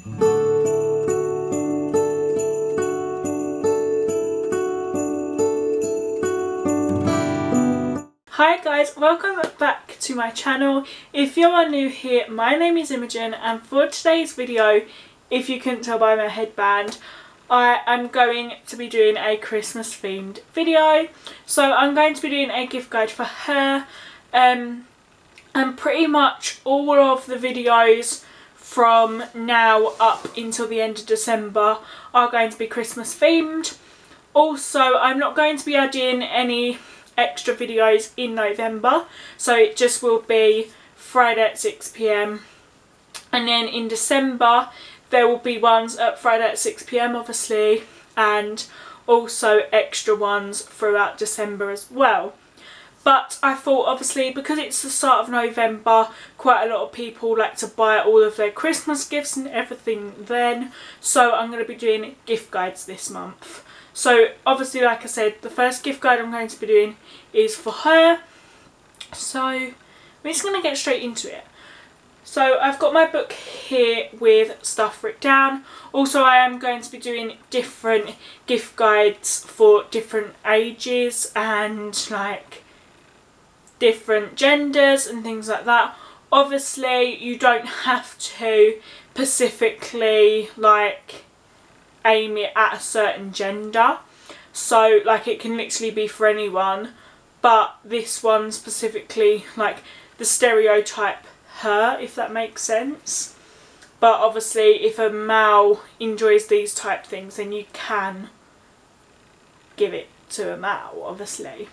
Hi guys, welcome back to my channel. If you are new here, my name is Imogen and for today's video, if you couldn't tell by my headband, I am going to be doing a Christmas themed video. So I'm going to be doing a gift guide for her um, and pretty much all of the videos from now up until the end of December are going to be Christmas themed. Also, I'm not going to be adding any extra videos in November so it just will be Friday at 6pm and then in December there will be ones at Friday at 6pm obviously and also extra ones throughout December as well but I thought obviously because it's the start of November quite a lot of people like to buy all of their Christmas gifts and everything then. So I'm going to be doing gift guides this month. So obviously like I said the first gift guide I'm going to be doing is for her. So I'm just going to get straight into it. So I've got my book here with stuff written down. Also I am going to be doing different gift guides for different ages and like different genders and things like that. Obviously you don't have to specifically like aim it at a certain gender. So like it can literally be for anyone but this one specifically like the stereotype her if that makes sense but obviously if a male enjoys these type things then you can give it to a male obviously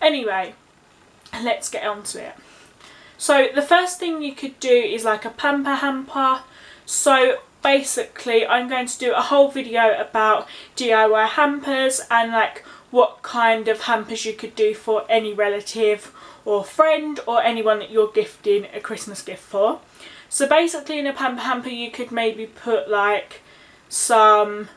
anyway let's get on to it so the first thing you could do is like a pamper hamper so basically I'm going to do a whole video about DIY hampers and like what kind of hampers you could do for any relative or friend or anyone that you're gifting a Christmas gift for. So basically in a pamper hamper you could maybe put like some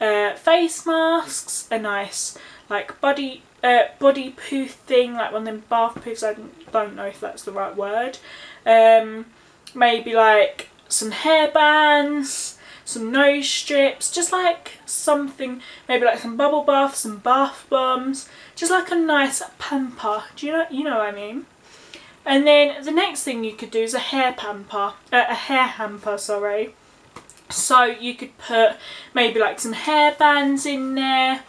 uh, face masks, a nice like body uh, body poo thing, like one of them bath poofs, I don't know if that's the right word. Um, maybe like some hair bands, some nose strips, just like something, maybe like some bubble bath, some bath bombs, just like a nice pamper. Do you know, you know what I mean? And then the next thing you could do is a hair pamper, uh, a hair hamper, sorry. So you could put maybe like some hair bands in there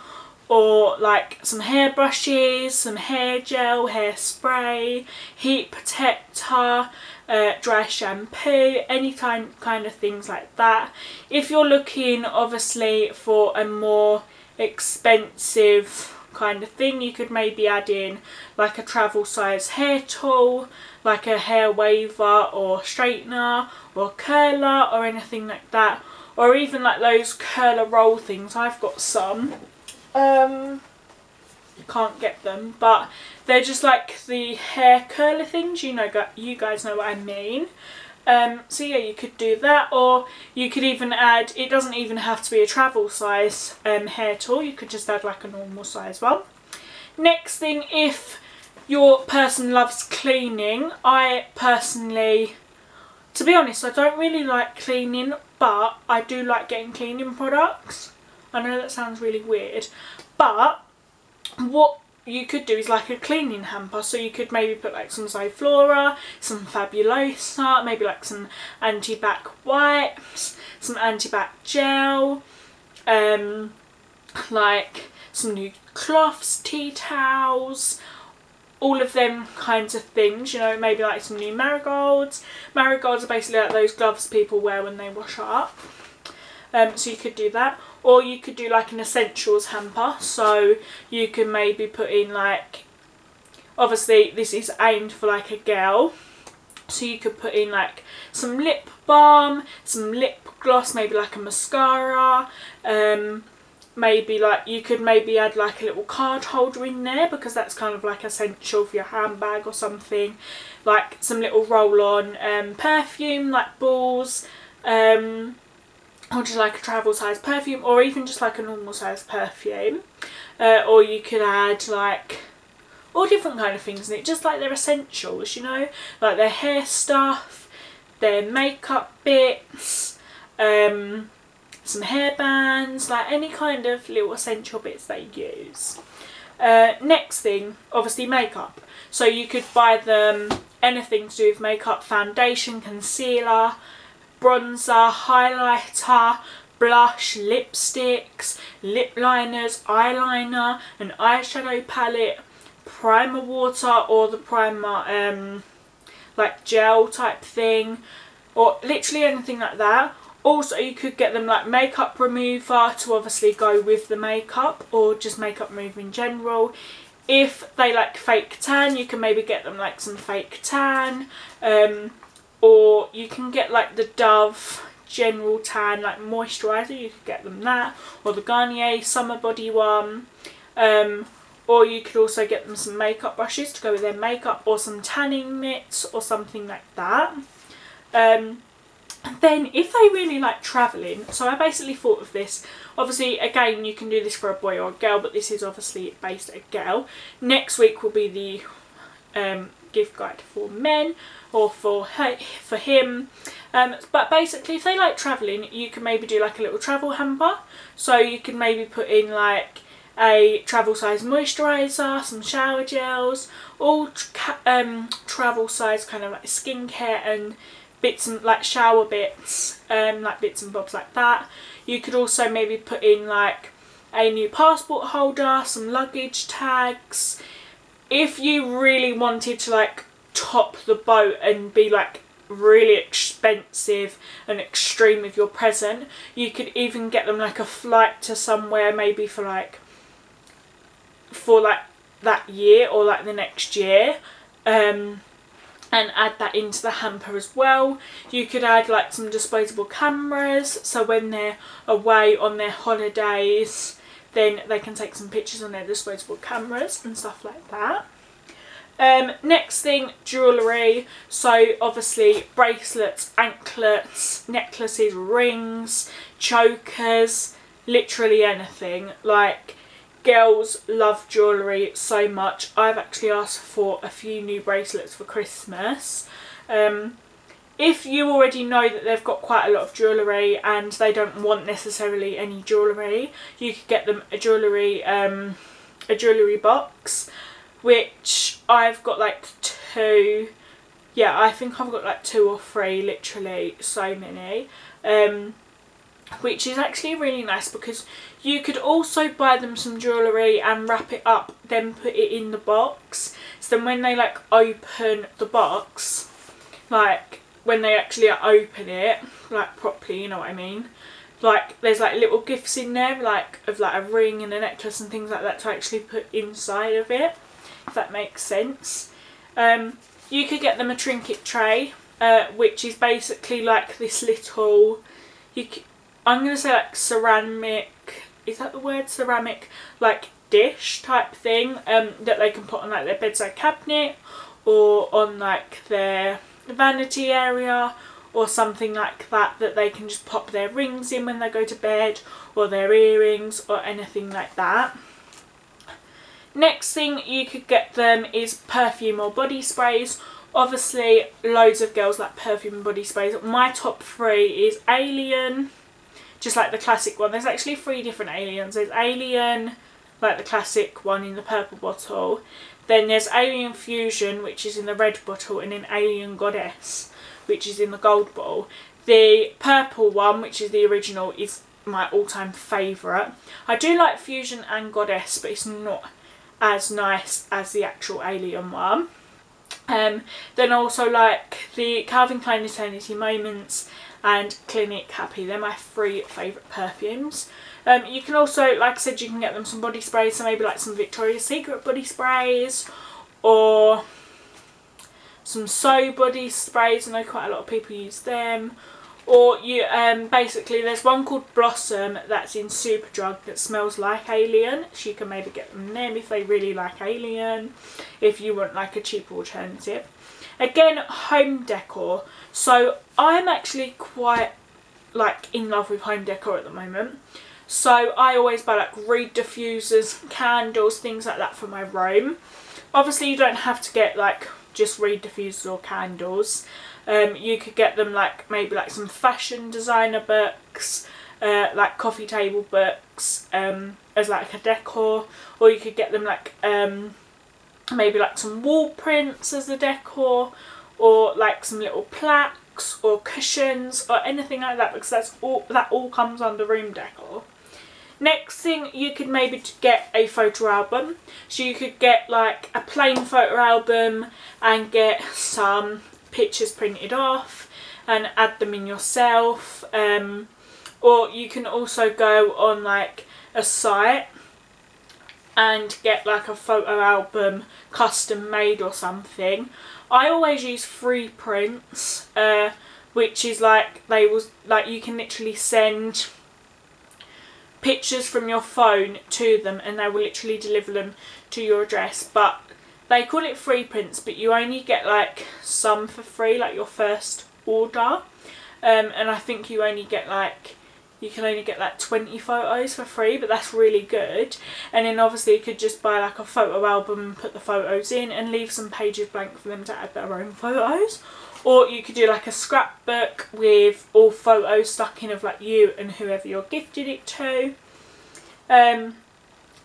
or like some hair brushes, some hair gel, hairspray, heat protector, uh, dry shampoo, any kind, kind of things like that. If you're looking obviously for a more expensive kind of thing you could maybe add in like a travel size hair tool like a hair waver or straightener or curler or anything like that or even like those curler roll things I've got some um you can't get them but they're just like the hair curler things you know you guys know what I mean. Um, so yeah you could do that or you could even add it doesn't even have to be a travel size um, hair tool you could just add like a normal size one. Next thing if your person loves cleaning I personally to be honest I don't really like cleaning but I do like getting cleaning products I know that sounds really weird but what you could do is like a cleaning hamper so you could maybe put like some Zoflora, some Fabulosa, maybe like some anti-bac wipes, some anti-bac gel, um, like some new cloths, tea towels, all of them kinds of things, you know, maybe like some new marigolds. Marigolds are basically like those gloves people wear when they wash up. Um, so you could do that or you could do like an essentials hamper. So you can maybe put in like obviously this is aimed for like a girl. So you could put in like some lip balm some lip gloss maybe like a mascara. Um, maybe like you could maybe add like a little card holder in there because that's kind of like essential for your handbag or something. Like some little roll-on um, perfume like balls. Um, or just like a travel size perfume or even just like a normal size perfume uh, or you could add like all different kind of things in it just like their essentials you know like their hair stuff their makeup bits um, some hairbands, like any kind of little essential bits they use. Uh, next thing, obviously makeup. So you could buy them anything to do with makeup, foundation, concealer, bronzer, highlighter, blush, lipsticks, lip liners, eyeliner, an eyeshadow palette, primer water or the primer um, like gel type thing or literally anything like that. Also you could get them like makeup remover to obviously go with the makeup or just makeup remover in general. If they like fake tan you can maybe get them like some fake tan um, or you can get like the Dove general tan like moisturiser you could get them that or the Garnier summer body one um, or you could also get them some makeup brushes to go with their makeup or some tanning mitts or something like that. Um, then if they really like travelling so I basically thought of this obviously again you can do this for a boy or a girl but this is obviously based a girl. Next week will be the um, gift guide for men or for her, for him um, but basically if they like travelling you can maybe do like a little travel hamper so you can maybe put in like a travel size moisturiser, some shower gels, all tra um, travel size kind of like skincare and bits and like shower bits, um, like bits and bobs like that. You could also maybe put in like a new passport holder, some luggage tags. If you really wanted to like top the boat and be like really expensive and extreme with your present, you could even get them like a flight to somewhere maybe for like for like that year or like the next year um, and add that into the hamper as well. You could add like some disposable cameras so when they're away on their holidays then they can take some pictures on their disposable cameras and stuff like that. Um, next thing, jewellery. So obviously bracelets, anklets, necklaces, rings, chokers, literally anything. Like girls love jewellery so much. I've actually asked for a few new bracelets for Christmas. Um, if you already know that they've got quite a lot of jewellery and they don't want necessarily any jewellery, you could get them a jewellery um, a jewellery box which I've got like two. Yeah I think I've got like two or three literally so many. Um, which is actually really nice because you could also buy them some jewellery and wrap it up then put it in the box. So then when they like open the box like when they actually open it like properly you know what I mean like there's like little gifts in there like of like a ring and a necklace and things like that to actually put inside of it if that makes sense um, you could get them a trinket tray uh, which is basically like this little you I'm to say like ceramic, is that the word? Ceramic like dish type thing um, that they can put on like their bedside cabinet or on like their vanity area or something like that that they can just pop their rings in when they go to bed or their earrings or anything like that. Next thing you could get them is perfume or body sprays. Obviously loads of girls like perfume and body sprays. My top three is Alien, just like the classic one. There's actually three different aliens. There's Alien, like the classic one in the purple bottle. Then there's Alien Fusion, which is in the red bottle, and then Alien Goddess, which is in the gold bottle. The purple one, which is the original, is my all-time favourite. I do like Fusion and Goddess, but it's not as nice as the actual Alien one. Um, then I also like the Calvin Klein Eternity Moments and Clinique Happy. They're my three favourite perfumes. Um, you can also, like I said, you can get them some body sprays, so maybe like some Victoria's Secret body sprays or some So body sprays. I know quite a lot of people use them. Or you um, basically, there's one called Blossom that's in Superdrug that smells like Alien. So you can maybe get them them if they really like Alien, if you want like a cheaper alternative. Again, home decor. So I'm actually quite like in love with home decor at the moment. So I always buy like reed diffusers, candles, things like that for my room. Obviously you don't have to get like just reed diffusers or candles. Um, you could get them like maybe like some fashion designer books, uh, like coffee table books um, as like a decor, or you could get them like um, maybe like some wall prints as a decor, or like some little plaques or cushions or anything like that because that's all that all comes under room decor. Next thing you could maybe get a photo album. So you could get like a plain photo album and get some pictures printed off and add them in yourself. Um, or you can also go on like a site and get like a photo album custom made or something. I always use free prints, uh, which is like they was like you can literally send pictures from your phone to them and they will literally deliver them to your address but they call it free prints but you only get like some for free like your first order. Um, and I think you only get like you can only get like 20 photos for free but that's really good. And then obviously you could just buy like a photo album and put the photos in and leave some pages blank for them to add their own photos or you could do like a scrapbook with all photos stuck in of like you and whoever you're gifted it to. Um,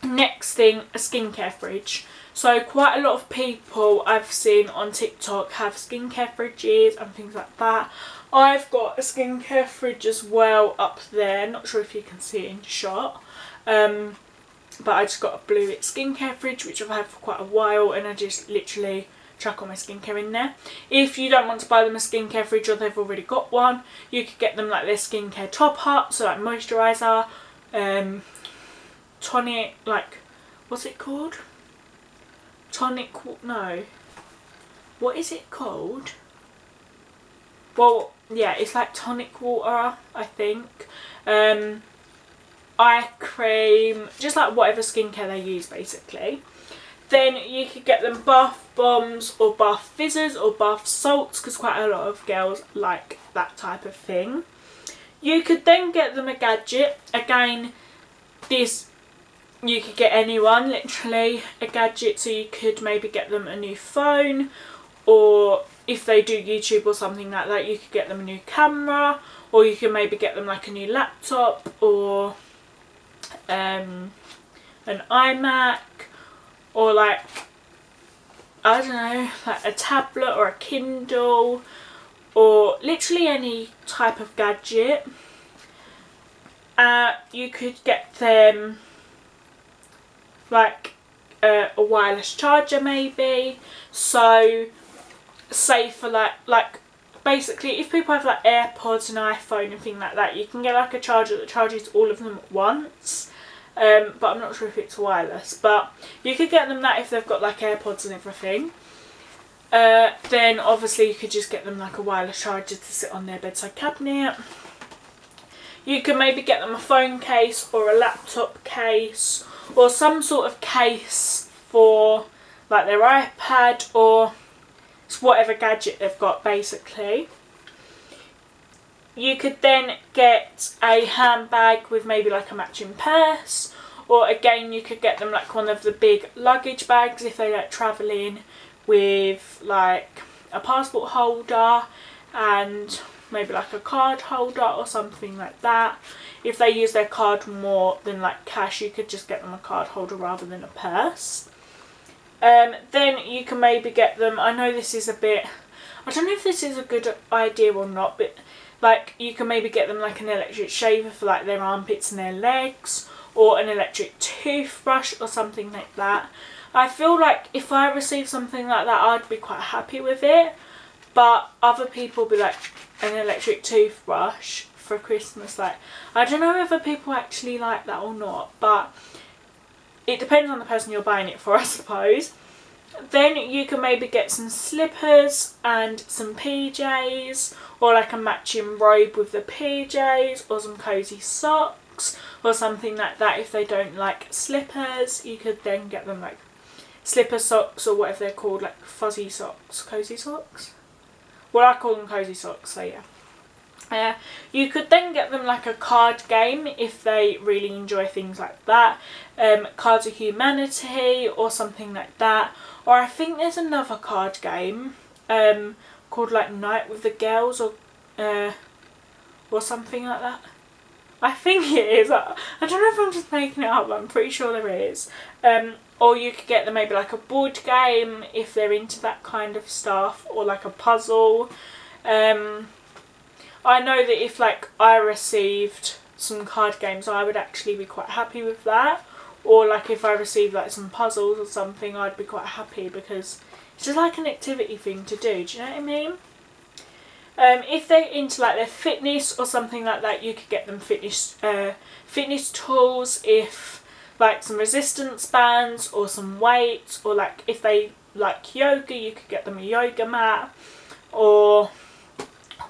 next thing, a skincare fridge. So quite a lot of people I've seen on TikTok have skincare fridges and things like that. I've got a skincare fridge as well up there. Not sure if you can see it in shot. Um, but I just got a Blue skincare fridge which I've had for quite a while and I just literally chuck all my skincare in there. If you don't want to buy them a skincare fridge or they've already got one, you could get them like their skincare top up, so like moisturiser, um, tonic, like, what's it called? Tonic, no. What is it called? Well, yeah, it's like tonic water, I think. Um, eye cream, just like whatever skincare they use basically. Then you could get them bath bombs or bath fizzers or bath salts because quite a lot of girls like that type of thing. You could then get them a gadget. Again, this you could get anyone literally a gadget so you could maybe get them a new phone or if they do YouTube or something like that you could get them a new camera or you can maybe get them like a new laptop or um, an iMac or like I don't know like a tablet or a Kindle or literally any type of gadget. Uh, you could get them like uh, a wireless charger maybe. So say for like like basically if people have like AirPods and iPhone and things like that you can get like a charger that charges all of them at once um, but I'm not sure if it's wireless. But you could get them that if they've got like AirPods and everything. Uh, then obviously you could just get them like a wireless charger to sit on their bedside cabinet. You can maybe get them a phone case or a laptop case or some sort of case for like their iPad or whatever gadget they've got basically. You could then get a handbag with maybe like a matching purse or again you could get them like one of the big luggage bags if they like travelling with like a passport holder and maybe like a card holder or something like that. If they use their card more than like cash you could just get them a card holder rather than a purse. Um, then you can maybe get them, I know this is a bit, I don't know if this is a good idea or not but like you can maybe get them like an electric shaver for like their armpits and their legs or an electric toothbrush or something like that. I feel like if I receive something like that I'd be quite happy with it but other people be like an electric toothbrush for Christmas like I don't know whether people actually like that or not but it depends on the person you're buying it for I suppose. Then you can maybe get some slippers and some PJs or like a matching robe with the PJs or some cosy socks or something like that if they don't like slippers you could then get them like slipper socks or whatever they're called like fuzzy socks cozy socks well I call them cozy socks so yeah uh, you could then get them like a card game if they really enjoy things like that. Um, Cards of Humanity or something like that. Or I think there's another card game um, called like Night with the Girls or uh, or something like that. I think it is. I, I don't know if I'm just making it up, but I'm pretty sure there is. Um, or you could get them maybe like a board game if they're into that kind of stuff, or like a puzzle. Um, I know that if like I received some card games, I would actually be quite happy with that. Or like if I received like some puzzles or something, I'd be quite happy because it's just like an activity thing to do. Do you know what I mean? Um, if they're into like their fitness or something like that, you could get them fitness uh, fitness tools. If like some resistance bands or some weights, or like if they like yoga, you could get them a yoga mat. Or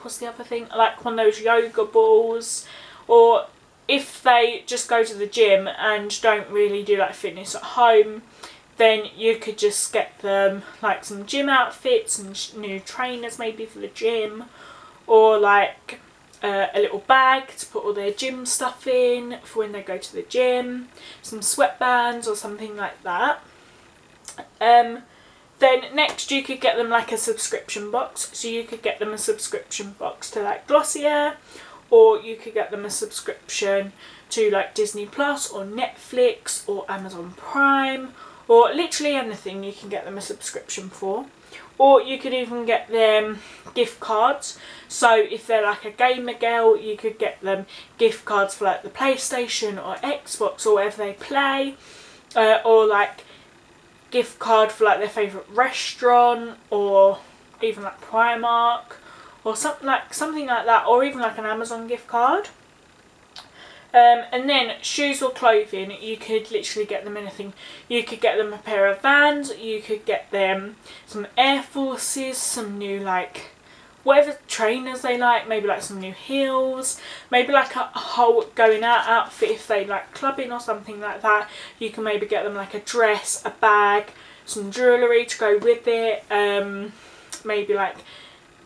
what's the other thing? Like one of those yoga balls. Or if they just go to the gym and don't really do like fitness at home, then you could just get them like some gym outfits and new trainers maybe for the gym or like uh, a little bag to put all their gym stuff in for when they go to the gym, some sweatbands or something like that. Um, then next you could get them like a subscription box, so you could get them a subscription box to like Glossier or you could get them a subscription to like Disney Plus or Netflix or Amazon Prime or literally anything you can get them a subscription for. Or you could even get them gift cards. So if they're like a gamer girl you could get them gift cards for like the PlayStation or Xbox or whatever they play uh, or like gift card for like their favourite restaurant or even like Primark or something like something like that or even like an Amazon gift card um, and then shoes or clothing, you could literally get them anything. You could get them a pair of Vans, you could get them some Air Forces, some new like whatever trainers they like, maybe like some new heels, maybe like a, whole going out outfit if they like clubbing or something like that. You can maybe get them like a dress, a bag, some jewellery to go with it, um, maybe like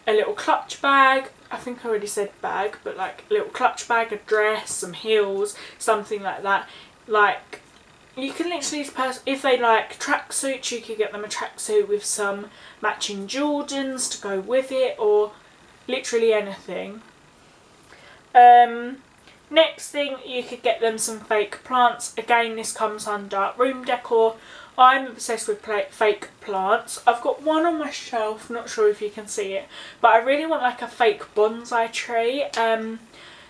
a little clutch bag, I think I already said bag, but like a little clutch bag, a dress, some heels, something like that. Like, you can literally, if they like tracksuits, you could get them a tracksuit with some matching Jordans to go with it, or literally anything. Um, next thing, you could get them some fake plants. Again, this comes under room decor. I'm obsessed with fake plants. I've got one on my shelf, not sure if you can see it, but I really want like a fake bonsai tree. Um,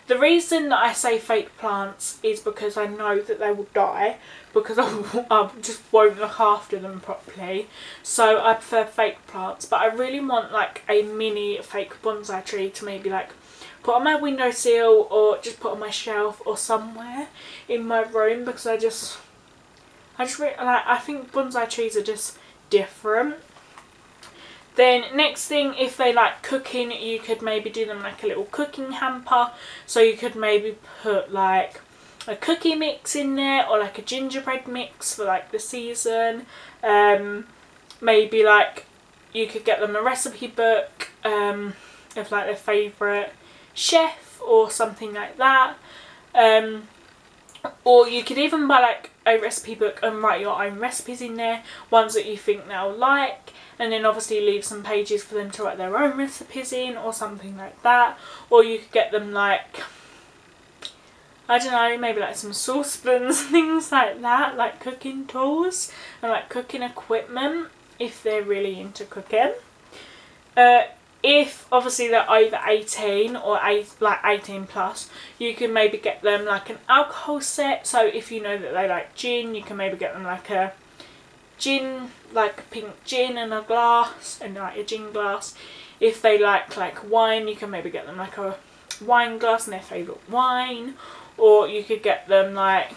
the reason that I say fake plants is because I know that they will die because I, I just won't look after them properly. So I prefer fake plants, but I really want like a mini fake bonsai tree to maybe like put on my windowsill or just put on my shelf or somewhere in my room because I just I just really, like, I think bonsai trees are just different. Then next thing, if they like cooking, you could maybe do them like a little cooking hamper. So you could maybe put like a cookie mix in there or like a gingerbread mix for like the season. Um, maybe like you could get them a recipe book um, of like their favourite chef or something like that. Um, or you could even buy like a recipe book and write your own recipes in there, ones that you think they'll like, and then obviously leave some pages for them to write their own recipes in or something like that. Or you could get them like, I don't know, maybe like some saucepans, things like that, like cooking tools and like cooking equipment if they're really into cooking. Uh, if obviously they're over 18 or eight, like 18 plus you can maybe get them like an alcohol set. So if you know that they like gin you can maybe get them like a gin like pink gin in a glass and like a gin glass. If they like like wine you can maybe get them like a wine glass and their favourite wine or you could get them like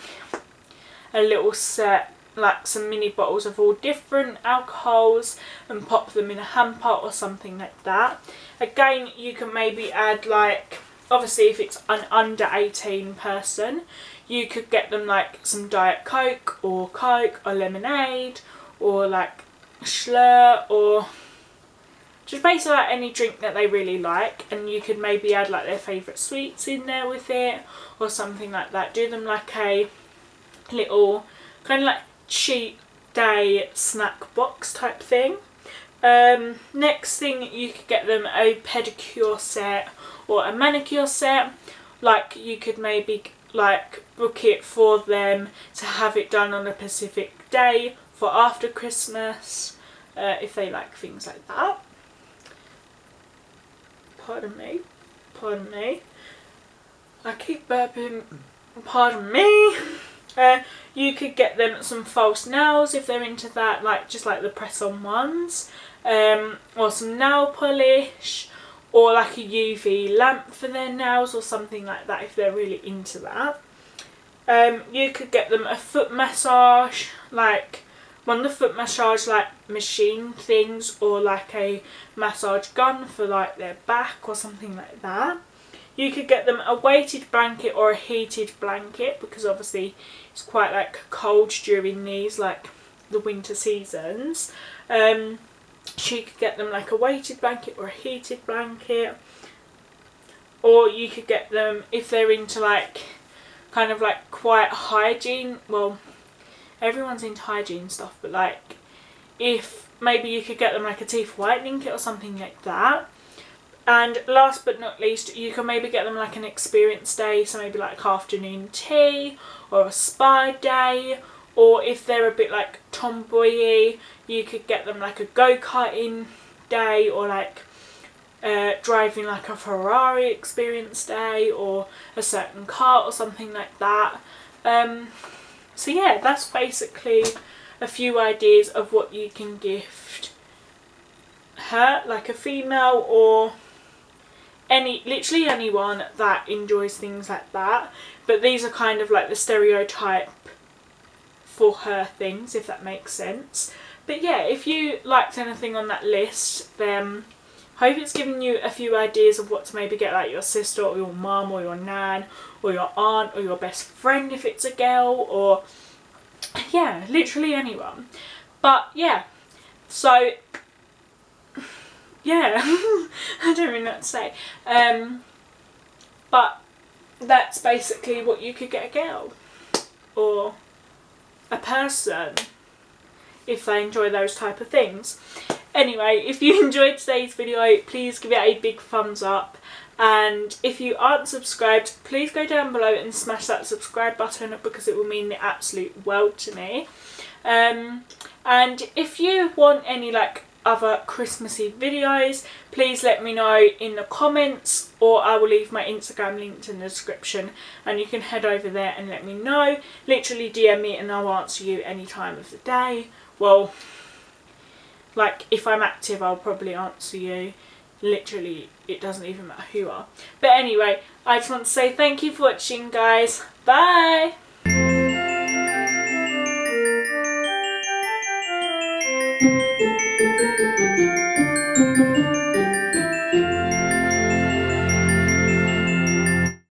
a little set like some mini bottles of all different alcohols and pop them in a hamper or something like that. Again, you can maybe add like, obviously if it's an under 18 person, you could get them like some Diet Coke or Coke or lemonade or like Shloer or just basically like any drink that they really like and you could maybe add like their favourite sweets in there with it or something like that. Do them like a little kind of like cheap day snack box type thing. Um, next thing you could get them a pedicure set or a manicure set. Like you could maybe like book it for them to have it done on a specific day for after Christmas uh, if they like things like that. Pardon me, pardon me. I keep burping, pardon me. Uh, you could get them some false nails if they're into that, like just like the press-on ones, um, or some nail polish, or like a UV lamp for their nails or something like that if they're really into that. Um, you could get them a foot massage, like one of the foot massage like machine things or like a massage gun for like their back or something like that. You could get them a weighted blanket or a heated blanket because obviously it's quite like cold during these like the winter seasons. Um, so you could get them like a weighted blanket or a heated blanket. Or you could get them if they're into like kind of like quite hygiene. Well, everyone's into hygiene stuff, but like if maybe you could get them like a teeth whitening kit or something like that and last but not least, you can maybe get them like an experience day, so maybe like afternoon tea or a spa day, or if they're a bit like tomboy you could get them like a go-karting day or like uh, driving like a Ferrari experience day or a certain car or something like that. Um, so yeah, that's basically a few ideas of what you can gift her, like a female or any literally anyone that enjoys things like that. But these are kind of like the stereotype for her things if that makes sense. But yeah if you liked anything on that list then hope it's given you a few ideas of what to maybe get like your sister or your mum or your nan or your aunt or your best friend if it's a girl or yeah literally anyone. But yeah so yeah, I don't really know what to say. Um, but that's basically what you could get a girl or a person if they enjoy those type of things. Anyway, if you enjoyed today's video, please give it a big thumbs up. And if you aren't subscribed, please go down below and smash that subscribe button because it will mean the absolute world to me. Um, and if you want any like other Christmassy videos, please let me know in the comments or I will leave my Instagram linked in the description and you can head over there and let me know. Literally DM me and I'll answer you any time of the day. Well, like if I'm active I'll probably answer you. Literally, it doesn't even matter who you are. But anyway, I just want to say thank you for watching guys. Bye!